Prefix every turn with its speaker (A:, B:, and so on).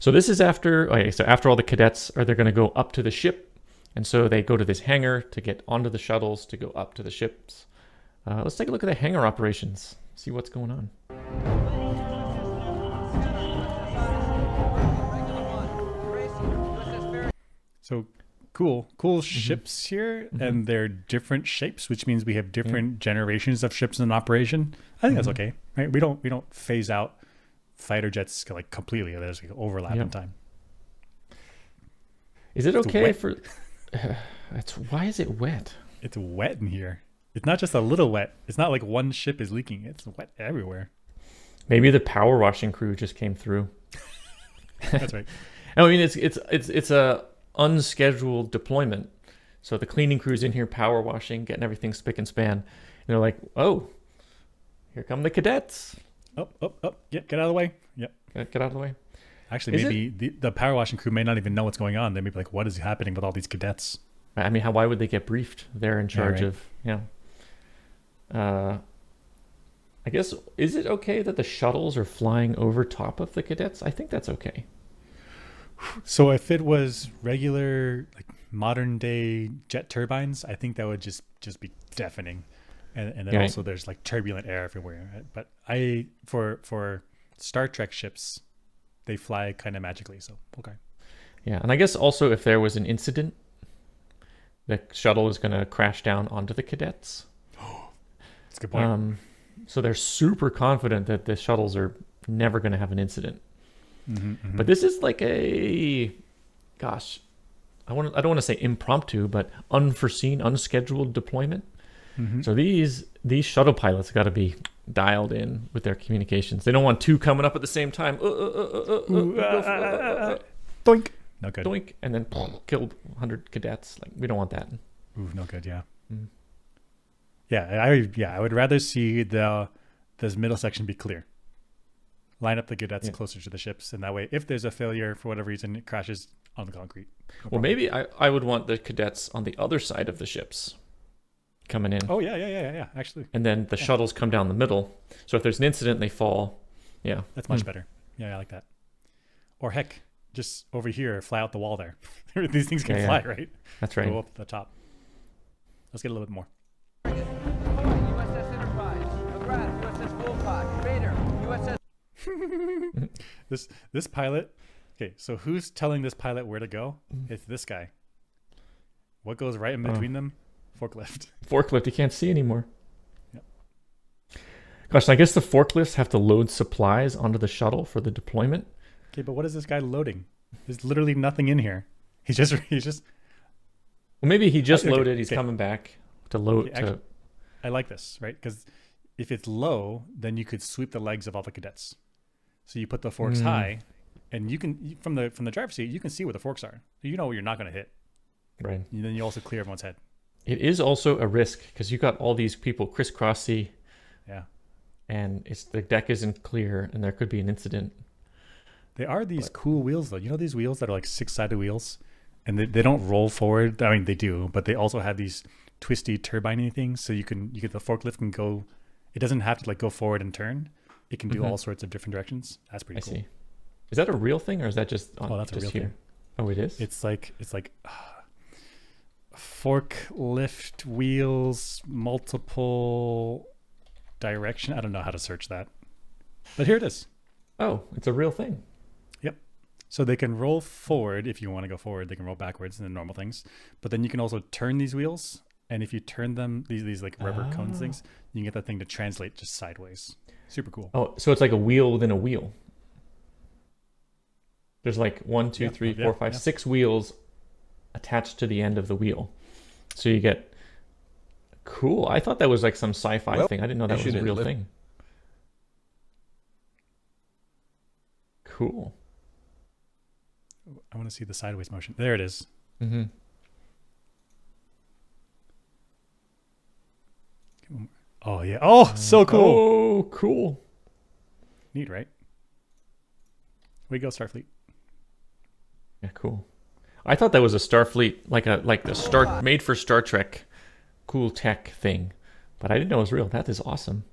A: So this is after. Okay, so after all the cadets are, they're going to go up to the ship, and so they go to this hangar to get onto the shuttles to go up to the ships. Uh, let's take a look at the hangar operations. See what's going on.
B: So cool, cool mm-hmm. ships here, mm-hmm. and they're different shapes, which means we have different generations of ships in operation. I think that's mm-hmm. okay, right? We don't we don't phase out fighter jets like completely. There's like overlap
A: Yeah.
B: in time.
A: Is it
B: It's
A: okay
B: wet.
A: for? It's why is it wet?
B: It's wet in here. It's not just a little wet. It's not like one ship is leaking. It's wet everywhere.
A: Maybe the power washing crew just came through.
B: That's right.
A: I mean, it's it's it's it's a unscheduled deployment. So the cleaning crew's in here power washing, getting everything spick and span. And they're like, "Oh, here come the cadets.
B: Up, up, up. Yep, get out of the way. Yep.
A: Get get out of the way."
B: Actually,
A: Is it-
B: maybe the, the power washing crew may not even know what's going on. They may be like, "What is happening with all these cadets?"
A: I mean, how why would they get briefed? They're in charge
B: right.
A: of yeah. Uh, I guess is it okay that the shuttles are flying over top of the cadets? I think that's okay.
B: So if it was regular, like modern day jet turbines, I think that would just just be deafening, and and then
A: Right.
B: also there's like turbulent air everywhere. right? But I for for Star Trek ships, they fly kind of magically. So okay.
A: Yeah, and I guess also if there was an incident, the shuttle is going to crash down onto the cadets.
B: That's a good point.
A: Um, so they're super confident that the shuttles are never going to have an incident.
B: Mhm, mhm.
A: But this is like a, gosh, I want I don't want to say impromptu, but unforeseen, unscheduled deployment.
B: Mhm.
A: So these these shuttle pilots got to be dialed in with their communications. They don't want two coming up at the same time. Uh, uh, uh, uh, uh,
B: Ooh,
A: go
B: uh,
A: for-
B: uh,
A: uh, uh,
B: uh,
A: uh,
B: doink. No good.
A: doink, and then killed 100 cadets. Like we don't want that.
B: Ooh, no good. Yeah.
A: Mm.
B: Yeah, I yeah, I would rather see the this middle section be clear. Line up the cadets
A: Yeah.
B: closer to the ships, and that way, if there's a failure for whatever reason, it crashes on the concrete. No
A: Well,
B: problem.
A: maybe I, I would want the cadets on the other side of the ships coming in.
B: Oh yeah, yeah, yeah, yeah, yeah. Actually,
A: And then the
B: yeah.
A: shuttles come down the middle. So if there's an incident, they fall. Yeah.
B: that's much
A: Hmm.
B: better. Yeah, I like that. Or heck, just over here, fly out the wall there. These things can
A: Yeah,
B: fly,
A: yeah.
B: right?
A: That's right.
B: Go up the top. Let's get a little bit more.
C: USS Enterprise, McGrath, USS Wolcott, Vader, USS
B: This this pilot. Okay, so who's telling this pilot where to go? It's this guy. What goes right in
A: Oh.
B: between them? Forklift.
A: Forklift, you can't see anymore.
B: Yep.
A: Gosh, I guess the forklifts have to load supplies onto the shuttle for the deployment.
B: Okay, but what is this guy loading? There's literally nothing in here. He's just he's just
A: Well, maybe he just
B: Okay,
A: loaded. He's
B: okay.
A: coming back to load.
B: Okay,
A: to,
B: actually- I like this, right? Because if it's low, then you could sweep the legs of all the cadets. So you put the forks
A: Mm.
B: high, and you can from the from the driver's seat you can see where the forks are. So you know where you're not going to hit.
A: right.
B: And then you also clear everyone's head.
A: It is also a risk because you got all these people crisscrossy,
B: Yeah,
A: and it's the deck isn't clear, and there could be an incident.
B: they are these
A: But-
B: cool wheels though. You know these wheels that are like six sided wheels, and they, they don't roll forward. I mean they do, but they also have these twisty turbine things, so you can you get the forklift can go. It doesn't have to like go forward and turn. It can do
A: Mhm.
B: all sorts of different directions. That's pretty
A: I
B: cool.
A: see. Is that a real thing, or is that just on,
B: Oh, that's a real
A: here?
B: thing.
A: Oh, it is.
B: It's like it's like uh, forklift wheels, multiple direction. I don't know how to search that, but here it is.
A: oh, it's a real thing. Yep.
B: So they can roll forward if you want to go forward. They can roll backwards and the normal things, but then you can also turn these wheels. And if you turn them, these these like rubber cones
A: Ah.
B: things, you can get that thing to translate just sideways. Super cool.
A: Oh, so it's like a wheel within a wheel. There's like one, two,
B: Yeah,
A: three, four, five,
B: yeah.
A: six wheels attached to the end of the wheel. So you get cool. I thought that was like some sci-fi
D: Well,
A: thing. I didn't know that was a real
D: lit-
A: thing. Cool.
B: I want to see the sideways motion. There it is.
A: Mm-hmm.
B: Oh yeah. Oh, so cool.
A: Oh, cool.
B: Neat, right? We go Starfleet.
A: Yeah, cool. I thought that was a Starfleet, like a like the Star made for Star Trek, cool tech thing, but I didn't know it was real. That is awesome.